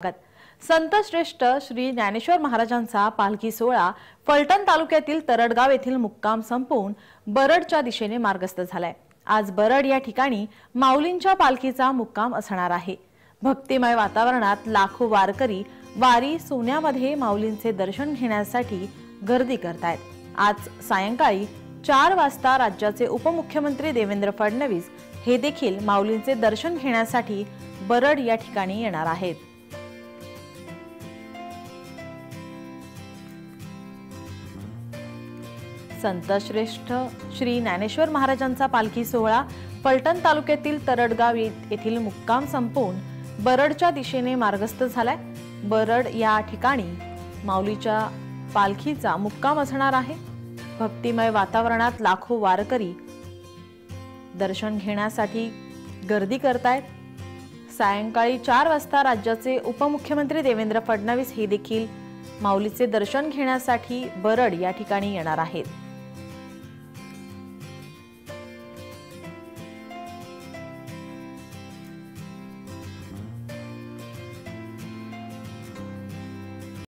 स्वागत. संतश्रेष्ठ श्री ज्ञानेश्वर महाराजांचा पालखी सोहळा फलटण तालुक्यातील तरडगाव येथील मुक्काम संपवून बरडच्या दिशेने मार्गस्थ झालाय. आज बरड या ठिकाणी माऊलींच्या पालखीचा मुक्काम असणार आहे. भक्तिमय वातावरणात लाखो वारकरी वारी सोन्यामध्ये माऊलींचे दर्शन घेण्यासाठी गर्दी करतायत. आज सायंकाळी चार वाजता राज्याचे उपमुख्यमंत्री देवेंद्र फडणवीस हे देखील माऊलींचे दर्शन घेण्यासाठी बरड या ठिकाणी येणार आहेत. संतश्रेष्ठ श्री ज्ञानेश्वर महाराजांचा पालखी सोहळा फलटण तालुक्यातील तरडगाव येथील मुक्काम संपवून बरडच्या दिशेने मार्गस्थ झालाय. बरड या ठिकाणी माऊलीच्या पालखीचा मुक्काम असणार आहे. भक्तिमय वातावरणात लाखो वारकरी दर्शन घेण्यासाठी गर्दी करतायत. सायंकाळी चार वाजता राज्याचे उपमुख्यमंत्री देवेंद्र फडणवीस हे देखील माऊलीचे दर्शन घेण्यासाठी बरड या ठिकाणी येणार आहेत.